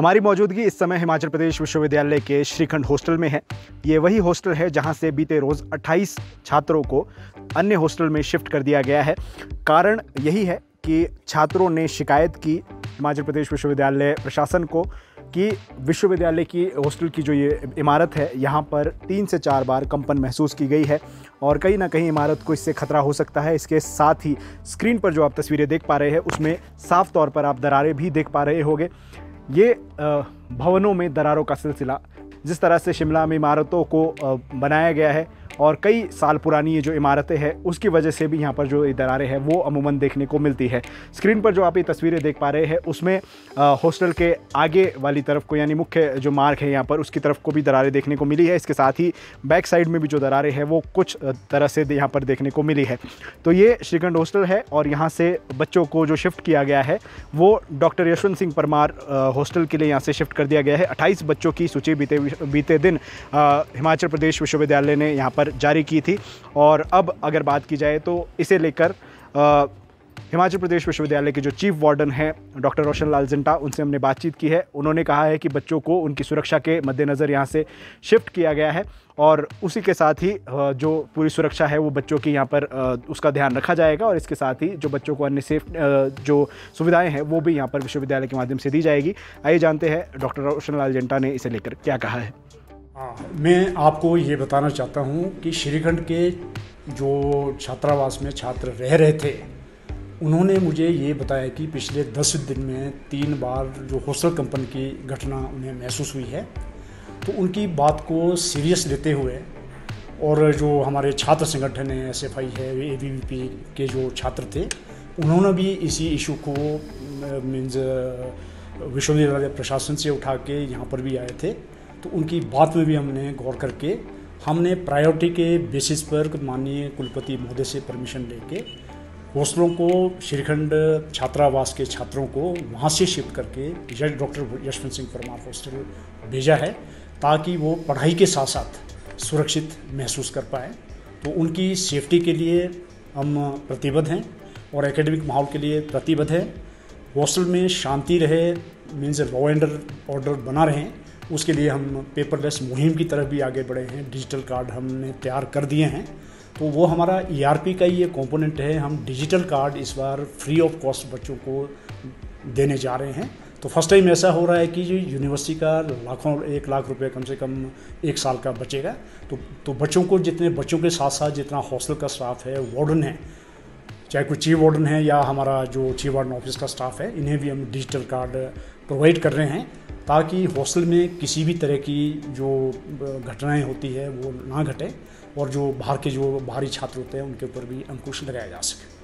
हमारी मौजूदगी इस समय हिमाचल प्रदेश विश्वविद्यालय के श्रीखंड हॉस्टल में है। ये वही हॉस्टल है जहाँ से बीते रोज़ 28 छात्रों को अन्य हॉस्टल में शिफ्ट कर दिया गया है। कारण यही है कि छात्रों ने शिकायत की हिमाचल प्रदेश विश्वविद्यालय प्रशासन को कि विश्वविद्यालय की हॉस्टल की जो ये इमारत है, यहाँ पर तीन से चार बार कंपन महसूस की गई है और कहीं ना कहीं इमारत को इससे खतरा हो सकता है। इसके साथ ही स्क्रीन पर जो आप तस्वीरें देख पा रहे हैं, उसमें साफ़ तौर पर आप दरारें भी देख पा रहे होंगे। ये भवनों में दरारों का सिलसिला जिस तरह से शिमला में इमारतों को बनाया गया है और कई साल पुरानी ये जो इमारतें हैं, उसकी वजह से भी यहाँ पर जो दरारें हैं, वो अमूमन देखने को मिलती है। स्क्रीन पर जो आप ये तस्वीरें देख पा रहे हैं, उसमें हॉस्टल के आगे वाली तरफ़ को, यानी मुख्य जो मार्ग है यहाँ पर, उसकी तरफ़ को भी दरारें देखने को मिली है। इसके साथ ही बैक साइड में भी जो दरारें हैं, वो कुछ तरह से यहाँ पर देखने को मिली है। तो ये श्रीखंड हॉस्टल है और यहाँ से बच्चों को जो शिफ्ट किया गया है, वो डॉक्टर यशवंत सिंह परमार हॉस्टल के लिए यहाँ से शिफ्ट कर दिया गया है। अट्ठाईस बच्चों की सूची बीते बीते दिन हिमाचल प्रदेश विश्वविद्यालय ने यहाँ पर जारी की थी। और अब अगर बात की जाए तो इसे लेकर हिमाचल प्रदेश विश्वविद्यालय के जो चीफ वार्डन हैं, डॉक्टर रोशन लाल जिंटा, उनसे हमने बातचीत की है। उन्होंने कहा है कि बच्चों को उनकी सुरक्षा के मद्देनज़र यहाँ से शिफ्ट किया गया है। और उसी के साथ ही जो पूरी सुरक्षा है वो बच्चों की यहाँ पर उसका ध्यान रखा जाएगा। और इसके साथ ही जो बच्चों को अन्य सेफ़ जो सुविधाएँ हैं वो भी यहाँ पर विश्वविद्यालय के माध्यम से दी जाएगी। आइए जानते हैं डॉक्टर रोशन लाल जिंटा ने इसे लेकर क्या कहा है। हाँ मैं आपको ये बताना चाहता हूँ कि श्रीखंड के जो छात्रावास में छात्र रह रहे थे, उन्होंने मुझे ये बताया कि पिछले दस दिन में तीन बार जो हॉस्टल कंपन की घटना उन्हें महसूस हुई है। तो उनकी बात को सीरियस लेते हुए और जो हमारे छात्र संगठन है एस एफ़ आई है ए बी वी पी के जो छात्र थे, उन्होंने भी इसी इशू को मीन्स विश्वविद्यालय प्रशासन से उठा के यहाँ पर भी आए थे। तो उनकी बात में भी हमने गौर करके हमने प्रायोरिटी के बेसिस पर माननीय कुलपति महोदय से परमिशन लेके हॉस्टलों को, श्रीखंड छात्रावास के छात्रों को वहाँ से शिफ्ट करके डॉक्टर यशवंत सिंह परमार हॉस्टल भेजा है, ताकि वो पढ़ाई के साथ साथ सुरक्षित महसूस कर पाए। तो उनकी सेफ्टी के लिए हम प्रतिबद्ध हैं और एकेडमिक माहौल के लिए प्रतिबद्ध हैं। हॉस्टल में शांति रहे मीन्स लॉ एंड ऑर्डर बना रहें उसके लिए हम पेपरलेस मुहिम की तरफ़ भी आगे बढ़े हैं। डिजिटल कार्ड हमने तैयार कर दिए हैं। तो वो हमारा ई e का ये कंपोनेंट है। हम डिजिटल कार्ड इस बार फ्री ऑफ़ कॉस्ट बच्चों को देने जा रहे हैं। तो फ़र्स्ट टाइम ऐसा हो रहा है कि यूनिवर्सिटी का लाखों, एक लाख रुपए कम से कम एक साल का बचेगा। तो तो बच्चों को जितने, बच्चों के साथ साथ जितना हॉस्टल का स्टाफ है वार्डन है, चाहे कोई चीफ वार्डन है या हमारा जो चीफ वार्डन ऑफ़िस का स्टाफ है, इन्हें भी हम डिजिटल कार्ड प्रोवाइड कर रहे हैं। ताकि हॉस्टल में किसी भी तरह की जो घटनाएँ होती है, वो ना घटे और जो बाहर के जो बाहरी छात्र होते हैं, उनके ऊपर भी अंकुश लगाया जा सके।